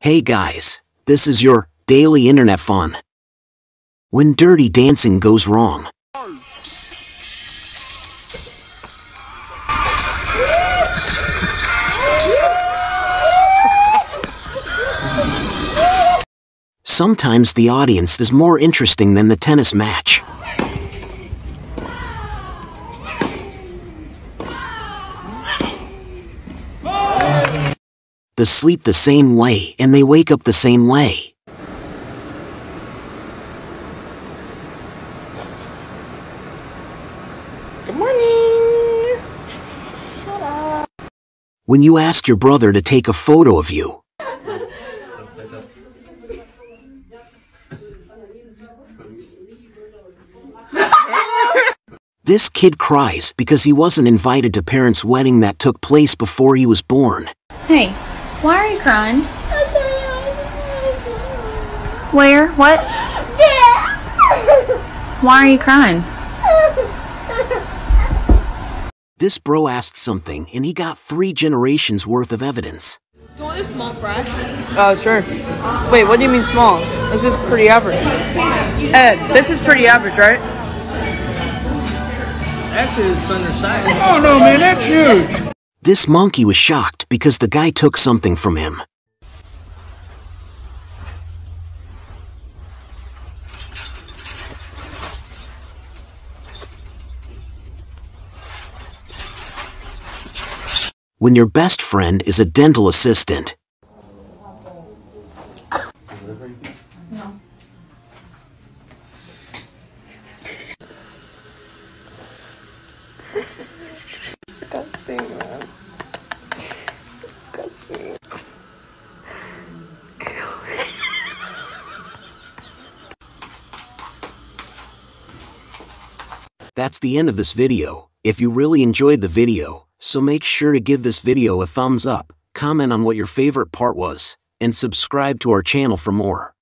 Hey guys, this is your daily internet fun. When dirty dancing goes wrong, sometimes the audience is more interesting than the tennis match. They sleep the same way and they wake up the same way. Good morning. Shut up. When you ask your brother to take a photo of you, this kid cries because he wasn't invited to parents' wedding that took place before he was born. Hey, why are you crying? Where? What? Why are you crying? This bro asked something and he got three generations worth of evidence. You want a small fry? Uh, sure. Wait, what do you mean small? This is pretty average. Ed, this is pretty average, right? Actually, it's undersized. Oh no, man, that's huge. This monkey was shocked because the guy took something from him. When your best friend is a dental assistant, That's the end of this video. If you really enjoyed the video, so make sure to give this video a thumbs up, comment on what your favorite part was, and subscribe to our channel for more.